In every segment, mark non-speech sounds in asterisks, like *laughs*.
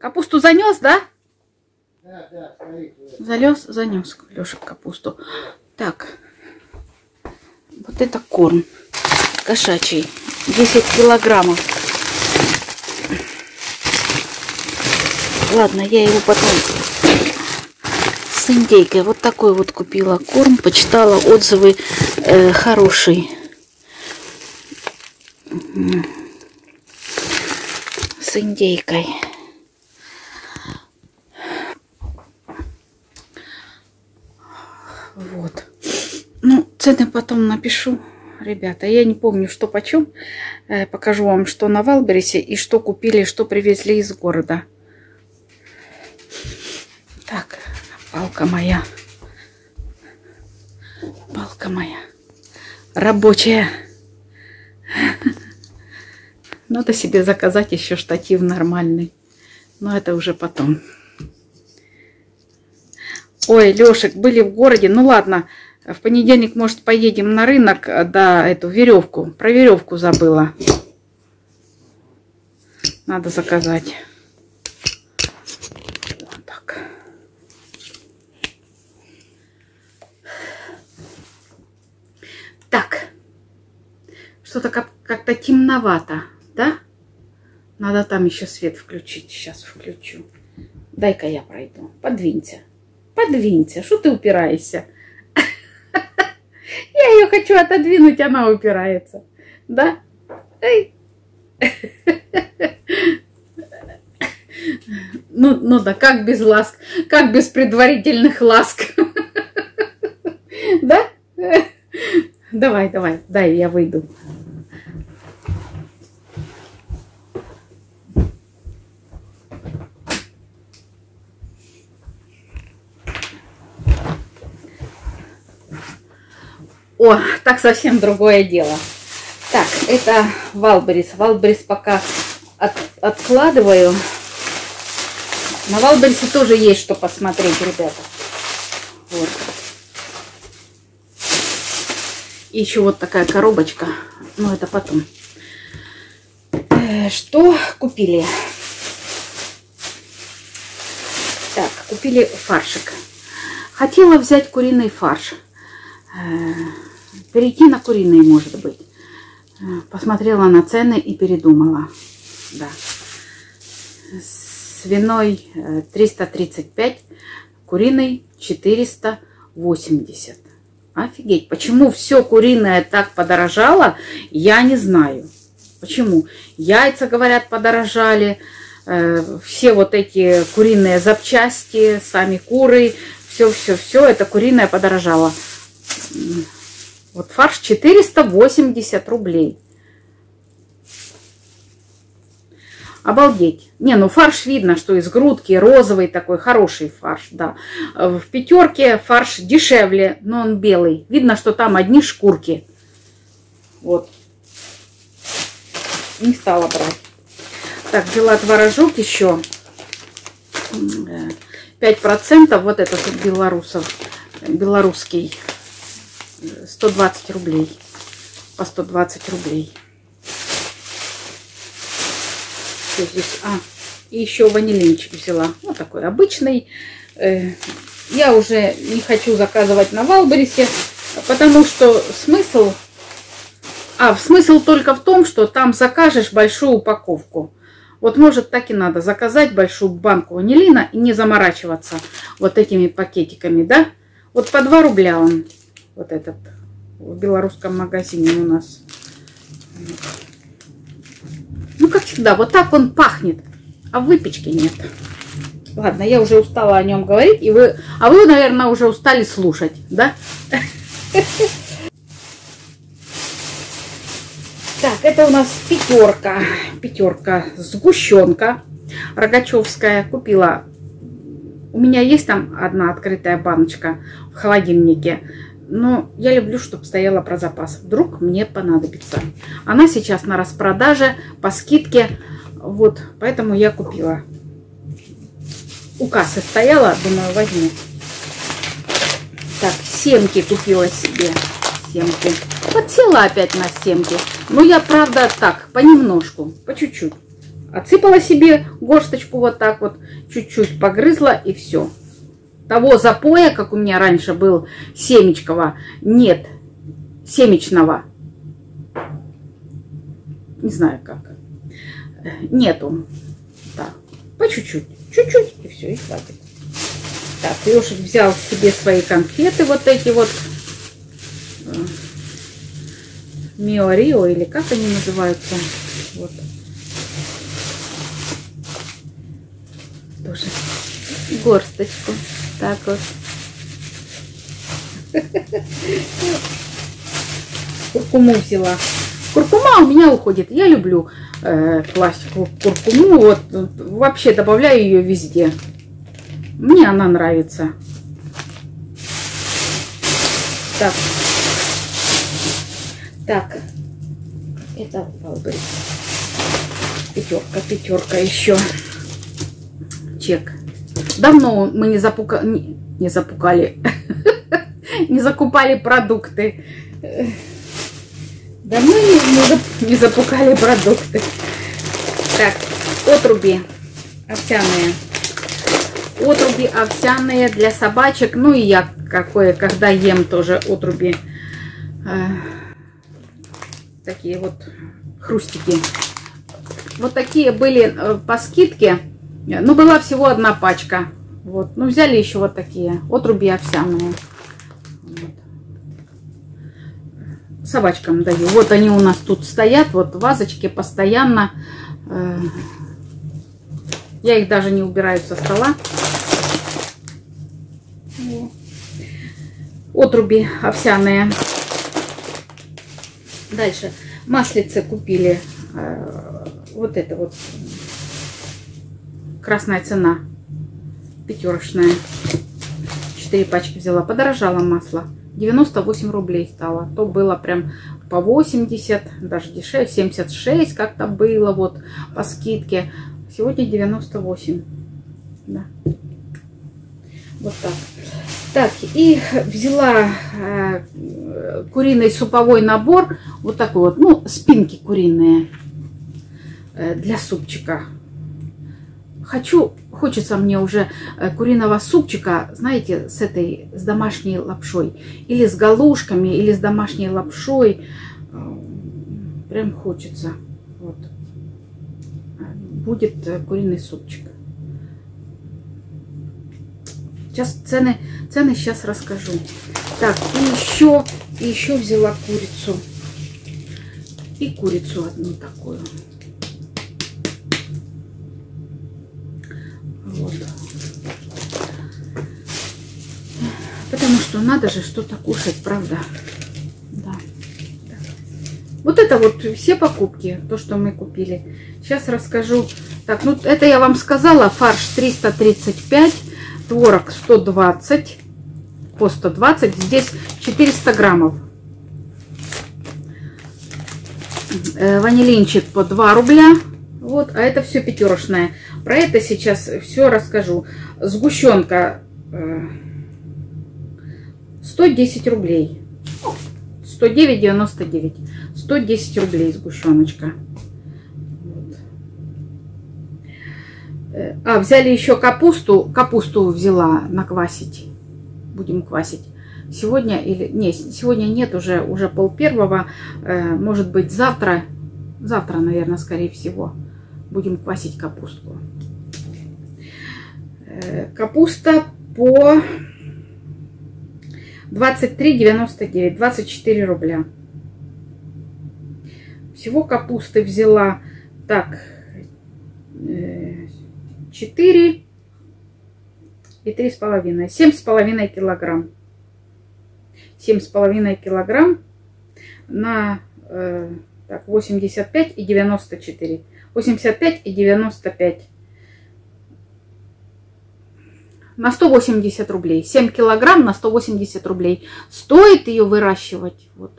Капусту занес, да? Да, да, стоит. Залез, занес Лешек капусту. Так, вот это корм кошачий. 10 килограммов. Ладно, я его потом с индейкой. Вот такой вот купила корм. Почитала отзывы э, хороший. С индейкой. Вот. Ну, цены потом напишу, ребята. Я не помню, что почем. Э, покажу вам, что на Валберисе и что купили, что привезли из города. Так, палка моя. Палка моя. Рабочая. Надо себе заказать еще штатив нормальный. Но это уже потом. Ой, Лешек, были в городе. Ну ладно, в понедельник, может, поедем на рынок, э, да, эту веревку. Про веревку забыла. Надо заказать. Вот так. Так. Что-то как- как-то темновато, да? Надо там еще свет включить. Сейчас включу. Дай-ка я пройду. Подвинься. Подвинься. Что ты упираешься? Я ее хочу отодвинуть, она упирается. Да? Эй. Ну, ну да, как без ласк, как без предварительных ласк. Да? Давай, давай, дай, я выйду. О, так совсем другое дело. Так, это Wildberries. Wildberries пока от- откладываю. На Wildberries е тоже есть что посмотреть, ребята. Вот. И еще вот такая коробочка. Но это потом. Э, Что купили? Так, купили фаршик. Хотела взять куриный фарш. Э, Перейти на куриный, может быть. Э, Посмотрела на цены и передумала. Да. Свиной э, 335, куриный 480. Офигеть, почему все куриное так подорожало, я не знаю. Почему? Яйца, говорят, подорожали, э, все вот эти куриные запчасти, сами куры, все-все-все, это куриное подорожало. Вот фарш 480 рублей. Обалдеть. Не, ну фарш видно, что из грудки розовый такой, хороший фарш, да. В пятерке фарш дешевле, но он белый. Видно, что там одни шкурки. Вот. Не стала брать. Так, взяла творожок еще. М, э, 5% вот этот белорусов, белорусский. Э, 120 рублей. По 120 рублей. Что здесь? А, и еще ванилинчик взяла. Вот такой обычный. Э, Я уже не хочу заказывать на Валберисе, потому что смысл... А, смысл только в том, что там закажешь большую упаковку. Вот может так и надо заказать большую банку ванилина и не заморачиваться вот этими пакетиками, да? Вот по 2 рубля он, вот этот, в белорусском магазине у нас. Ну, как всегда, вот так он пахнет, а выпечки нет. Ладно, я уже устала о нем говорить, и вы, а вы, наверное, уже устали слушать, да? Так, это у нас пятерка, пятерка, сгущенка рогачевская. Купила, у меня есть там одна открытая баночка в холодильнике, но я люблю, чтобы стояла про запас. Вдруг мне понадобится. Она сейчас на распродаже по скидке, вот, поэтому я купила. У кассы стояла, думаю, возьму. Так, семки купила себе. Семки. Подсела опять на семки. Ну, я, правда, так, понемножку, по чуть-чуть. отсыпала себе горсточку вот так вот, чуть-чуть погрызла и все. Того запоя, как у меня раньше был семечкового, нет, семечного. Не знаю как. Нету. Так, по чуть-чуть, чуть-чуть и все, и хватит. Так, Леша взял себе свои конфеты, вот эти вот. Мио или как они называются. Вот. Тоже горсточку. Так вот. Куркуму взяла. Куркума у меня уходит. Я люблю э, пластиковую куркуму. Вот вообще добавляю ее везде. Мне она нравится. Так. Так. Это Валберис. Пятерка, пятерка еще. Чек. Давно мы не запука... Не, не запукали. *laughs* не закупали продукты. Давно не, не запукали продукты. Так, отруби овсяные. Отруби овсяные для собачек. Ну и я какое, когда ем тоже отруби. Э, такие вот хрустики. Вот такие были э, по скидке. Ну, была всего одна пачка. Вот. Ну, взяли еще вот такие. Отруби овсяные. Вот. Собачкам даю. Вот они у нас тут стоят. Вот вазочки постоянно. Э, я их даже не убираю со стола. Отруби овсяные. Дальше. Маслице купили. Э, вот это вот красная цена, пятерочная. Четыре пачки взяла. Подорожало масло. 98 рублей стало. То было прям по 80, даже дешевле, 76 как-то было вот по скидке. Сегодня 98. Да. Вот так. Так, и взяла э, куриный суповой набор. Вот такой вот, ну, спинки куриные э, для супчика хочу, хочется мне уже э, куриного супчика, знаете, с этой, с домашней лапшой. Или с галушками, или с домашней лапшой. Прям хочется. Вот. Будет э, куриный супчик. Сейчас цены, цены сейчас расскажу. Так, и еще, и еще взяла курицу. И курицу одну такую. Вот. Потому что надо же что-то кушать, правда? Да. Вот это вот все покупки, то, что мы купили. Сейчас расскажу. Так, ну это я вам сказала. Фарш 335, творог 120, по 120. Здесь 400 граммов. Э, ванилинчик по 2 рубля. Вот, а это все пятерочное. Про это сейчас все расскажу. Сгущенка 110 э, рублей. 109,99. 110 рублей сгущеночка. Э, а, взяли еще капусту. Капусту взяла наквасить. Будем квасить. Сегодня или... Не, сегодня нет, уже, уже пол первого. Э, может быть завтра. Завтра, наверное, скорее всего будем квасить капустку. Э, капуста по 23,99, 24 рубля. Всего капусты взяла так 4 э, и три с половиной, семь с половиной килограмм. Семь с половиной килограмм на э, так, 85 и 94. 85 и 95. На 180 рублей. 7 килограмм на 180 рублей. Стоит ее выращивать? Вот.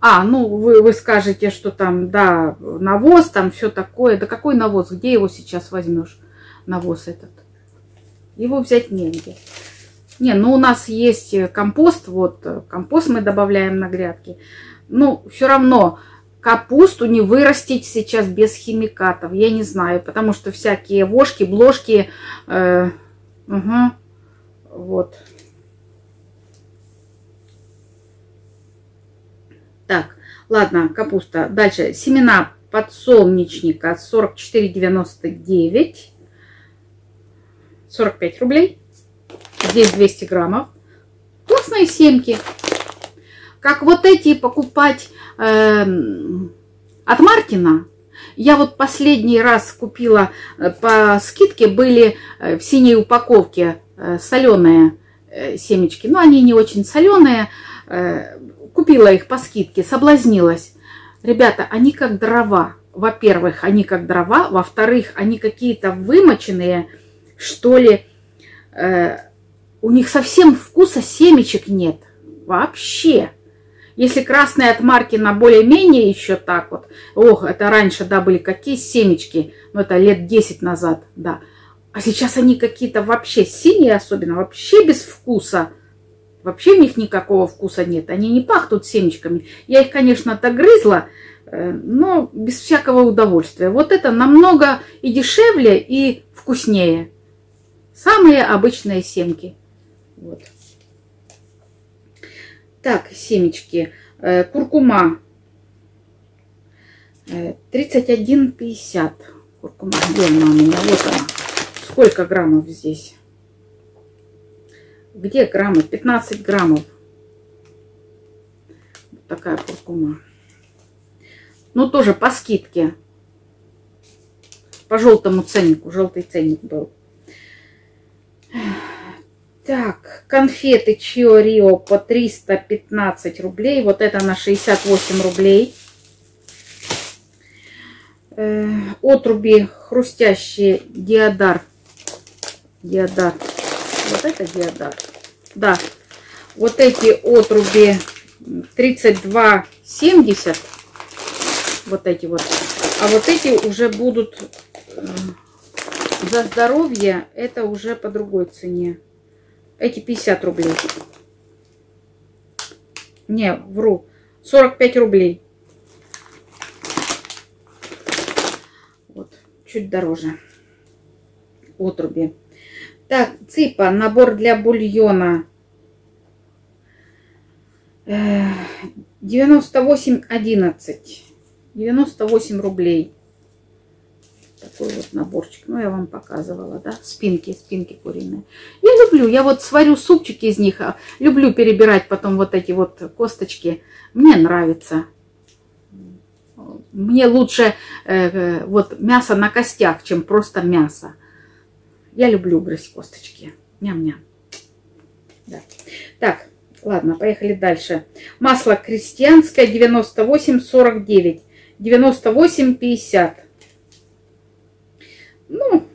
А, ну вы, вы скажете, что там, да, навоз, там все такое. Да какой навоз? Где его сейчас возьмешь? Навоз этот. Его взять негде. Не, ну у нас есть компост, вот компост мы добавляем на грядки. Ну, все равно капусту не вырастить сейчас без химикатов. Я не знаю, потому что всякие вошки, бложки. Э, угу, вот. Так, ладно, капуста. Дальше. Семена подсолнечника 44,99. 45 рублей. Здесь 200 граммов. Классные семки. Как вот эти покупать э, от Мартина. Я вот последний раз купила э, по скидке, были э, в синей упаковке э, соленые семечки. Но они не очень соленые. Купила их по скидке, соблазнилась. Ребята, они как дрова. Во-первых, они как дрова. Во-вторых, они какие-то вымоченные, что ли. У них совсем вкуса семечек нет. Вообще. Если красные от марки на более-менее еще так вот. Ох, это раньше, да, были какие семечки. Ну, это лет 10 назад, да. А сейчас они какие-то вообще синие особенно, вообще без вкуса. Вообще в них никакого вкуса нет. Они не пахнут семечками. Я их, конечно, так грызла, э, но без всякого удовольствия. Вот это намного и дешевле, и вкуснее. Самые обычные семки. Вот. Так, семечки. Э, куркума. 31,50. Э, куркума. Где она у меня? Вот она. Сколько граммов здесь? Где граммы? 15 граммов. Вот такая куркума. Ну, тоже по скидке. По желтому ценнику. Желтый ценник был. Так, конфеты Чио Рио по 315 рублей. Вот это на 68 рублей. Э, отруби хрустящие диадар. Диадар. Вот это диадар. Да. Вот эти отруби 32,70. Вот эти вот. А вот эти уже будут э, за здоровье. Это уже по другой цене. Эти 50 рублей. Не, вру. 45 рублей. Вот, чуть дороже. Отруби. Так, ципа, набор для бульона. 98,11. 98 рублей такой вот наборчик. Ну, я вам показывала, да, спинки, спинки куриные. Я люблю, я вот сварю супчики из них, а люблю перебирать потом вот эти вот косточки. Мне нравится. Мне лучше э, вот мясо на костях, чем просто мясо. Я люблю грызть косточки. Ням-ням. Да. Так, ладно, поехали дальше. Масло крестьянское 98,49. 98,50 ну,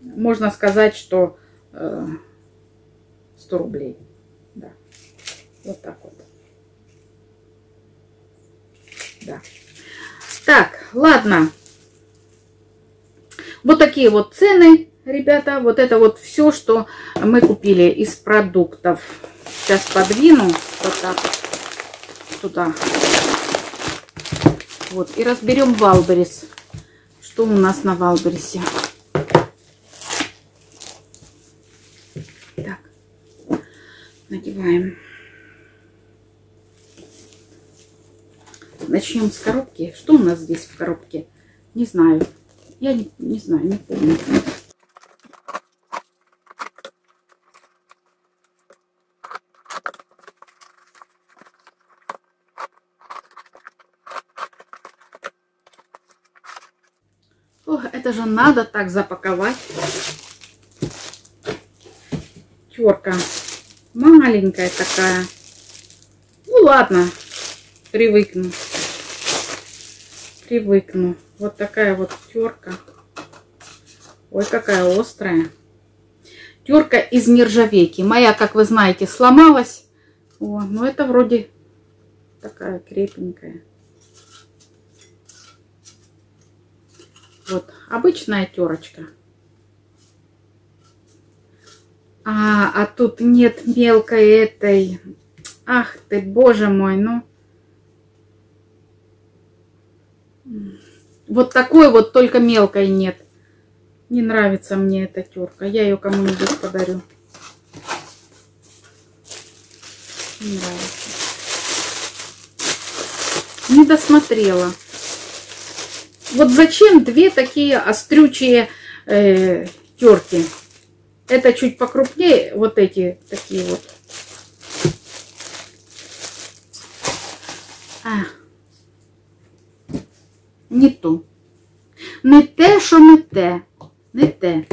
можно сказать, что э, 100 рублей. Да. Вот так вот. Да. Так, ладно. Вот такие вот цены, ребята. Вот это вот все, что мы купили из продуктов. Сейчас подвину вот так туда. Вот. И разберем Wildberries. Что у нас на Wildberries е? Так, надеваем. Начнем с коробки. Что у нас здесь в коробке? Не знаю. Я не, не знаю, не помню. Же надо так запаковать. Терка. Маленькая такая. Ну ладно, привыкну. Привыкну. Вот такая вот терка. Ой, какая острая. Терка из нержавейки. Моя, как вы знаете, сломалась. О, но это вроде такая крепенькая. Вот, обычная терочка. А, а тут нет мелкой этой. Ах ты, боже мой, ну. Вот такой вот, только мелкой нет. Не нравится мне эта терка. Я ее кому-нибудь подарю. Не нравится. Не досмотрела. Вот зачем две такие острючие э, терки? Это чуть покрупнее, вот эти такие вот. А. Не ту. Не те, що не те. Не те.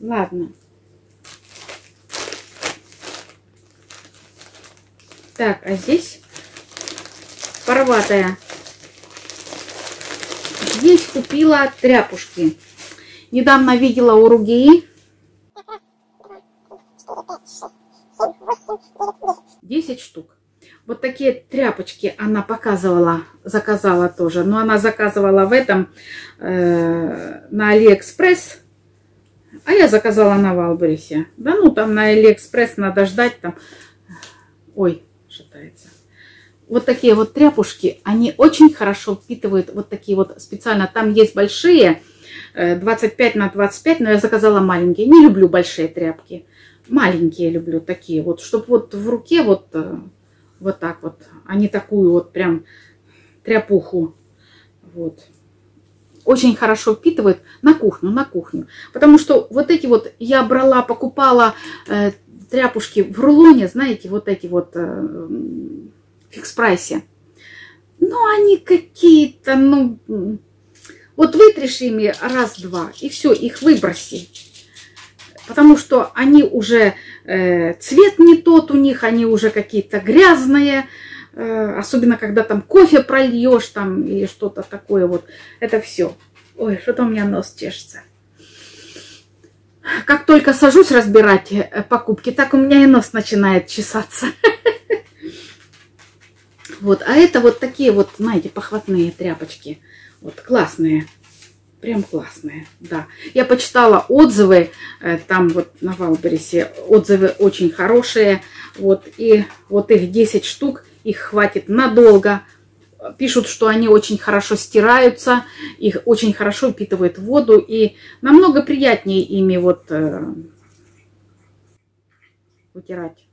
Ладно. Так, а здесь порватая. Купила тряпушки. Недавно видела у Ругии. 10 штук. Вот такие тряпочки она показывала, заказала тоже. Но она заказывала в этом, э, на Алиэкспресс. А я заказала на Wildberries е. Да ну там на Алиэкспресс надо ждать там. Ой, шатается. Вот такие вот тряпушки, они очень хорошо впитывают вот такие вот специально. Там есть большие, 25 э, на 25, но я заказала маленькие. Не люблю большие тряпки. Маленькие люблю такие вот, чтобы вот в руке вот э, вот так вот, а не такую вот прям тряпуху. Вот. Очень хорошо впитывает на кухню, на кухню. Потому что вот эти вот я брала, покупала э, тряпушки в рулоне, знаете, вот эти вот э, фикс-прайсе. Ну, они какие-то, ну, вот вытришь ими раз-два, и все, их выброси потому что они уже, э, цвет не тот у них, они уже какие-то грязные, э, особенно когда там кофе прольешь там или что-то такое вот, это все. Ой, что-то у меня нос чешется. Как только сажусь разбирать э, покупки, так у меня и нос начинает чесаться. *laughs* Вот, а это вот такие вот, знаете, похватные тряпочки. Вот, классные. Прям классные, да. Я почитала отзывы, э, там вот на Валберисе отзывы очень хорошие. Вот, и вот их 10 штук, их хватит надолго. Пишут, что они очень хорошо стираются, их очень хорошо впитывают воду. И намного приятнее ими вот э, вытирать.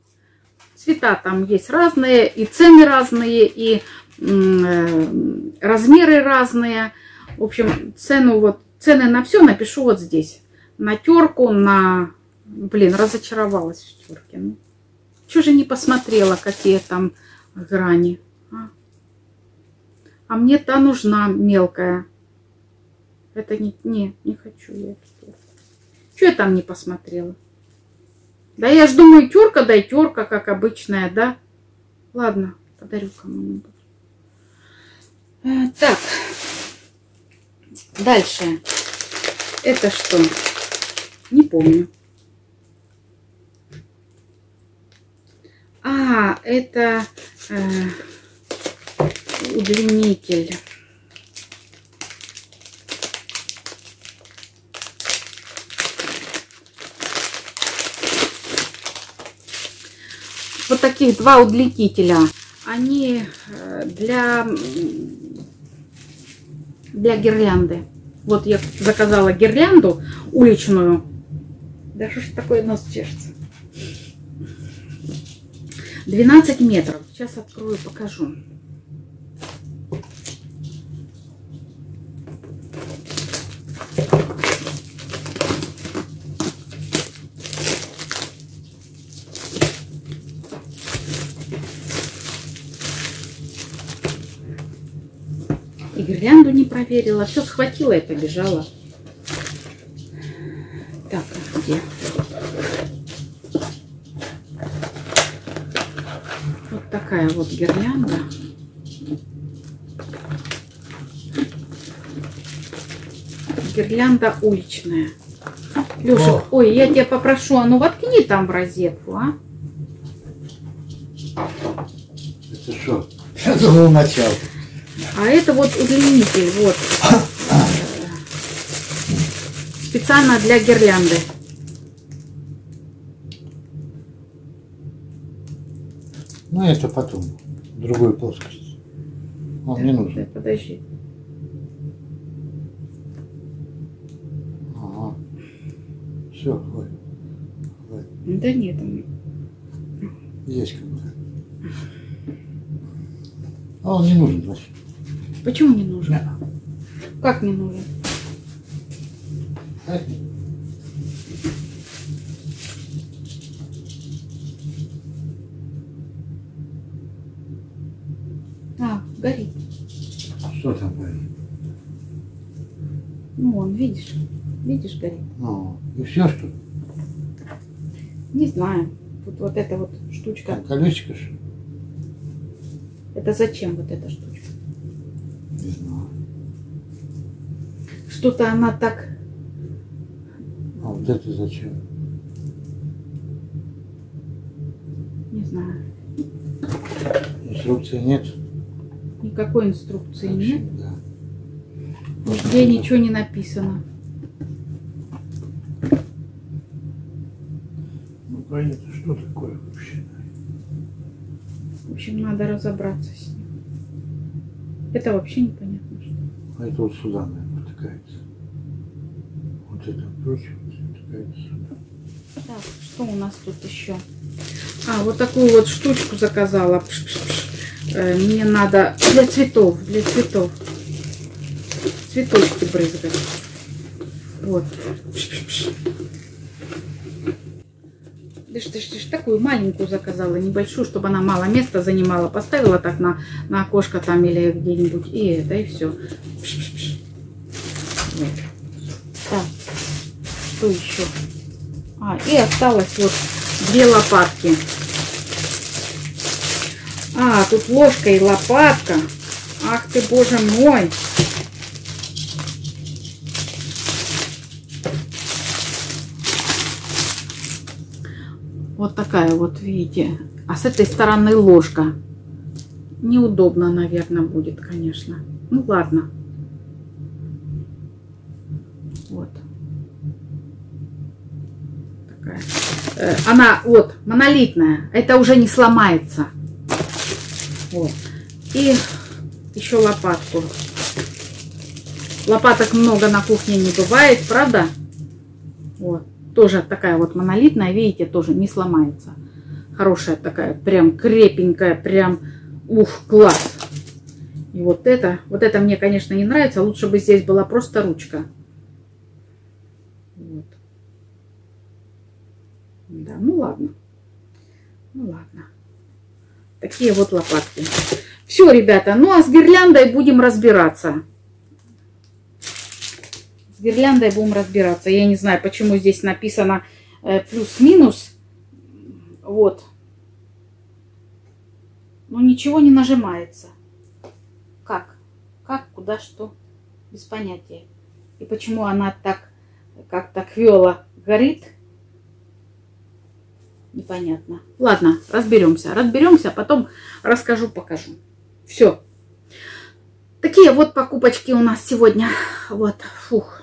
Цвета там есть разные, и цены разные, и э, размеры разные. В общем, цену вот, цены на все напишу вот здесь. На терку, на... Блин, разочаровалась в терке. Ну, Чего же не посмотрела, какие там грани? А, а мне та нужна мелкая. Это не, не, не хочу я. Чего я там не посмотрела? Да я ж думаю, терка, да терка, как обычная, да? Ладно, подарю кому-нибудь. Э, так. Дальше. Это что? Не помню. А, это э, удлинитель. Вот таких два удлинителя. Они э, для для гирлянды. Вот я заказала гирлянду уличную. Да что ж такое нос чешется? 12 метров. Сейчас открою, покажу. Гирлянду не проверила. Все схватила и побежала. Так, а где? Вот такая вот гирлянда. Гирлянда уличная. Леша, ой, я тебя попрошу, а ну воткни там в розетку, а? Это что? Я думал начал. А это вот удлинитель, вот. Специально для гирлянды. Ну, это потом. Другую плоскость. Он не нужен. Да, подожди. Ага. Все, хватит. Хватит. Да нет, он- Есть какой-то. А он не нужен вообще. Почему не нужен? Да. Как не нужен? А, горит. Что там говорит? Ну, вон, видишь? Видишь, горит. Ну, и все, что ли? Не знаю. Тут вот эта вот штучка. Колесико, что ли? Это зачем вот эта штучка? Знаю. Что-то она так... А вот это зачем? Не знаю. Инструкции нет? Никакой инструкции Вообще, нет. Да. Нигде ничего не написано. Ну, понятно, что такое вообще? В общем, надо разобраться с ним. Это вообще непонятно что. А это вот сюда, наверное, втыкается. Вот это прочее, втыкается сюда. Так, что у нас тут еще? А, вот такую вот штучку заказала. Пш-пш-пш. Э, Мне надо для цветов, для цветов. Цветочки брызгать. Вот. Пш-пш-пш. Дыш, дыш, дыш, такую маленькую заказала, небольшую, чтобы она мало места занимала. Поставила так на, на окошко там или где-нибудь. И это, и все. Вот. Так, что еще? А, и осталось вот две лопатки. А, тут ложка и лопатка. Ах ты, боже мой. Вот такая вот, видите. А с этой стороны ложка. Неудобно, наверное, будет, конечно. Ну, ладно. Вот. Такая. Э, Она, вот, монолитная. Это уже не сломается. Вот. И еще лопатку. Лопаток много на кухне не бывает, правда? Вот. Тоже такая вот монолитная, видите, тоже не сломается. Хорошая такая, прям крепенькая, прям, ух, класс. И вот это, вот это мне, конечно, не нравится. Лучше бы здесь была просто ручка. Вот. Да, ну ладно. Ну ладно. Такие вот лопатки. Все, ребята, ну а с гирляндой будем разбираться. С гирляндой будем разбираться. Я не знаю, почему здесь написано э, плюс-минус. Вот. Но ничего не нажимается. Как? Как, куда, что? Без понятия. И почему она так, как так вела, горит? Непонятно. Ладно, разберемся. Разберемся, потом расскажу, покажу. Все. Такие вот покупочки у нас сегодня. Вот, фух.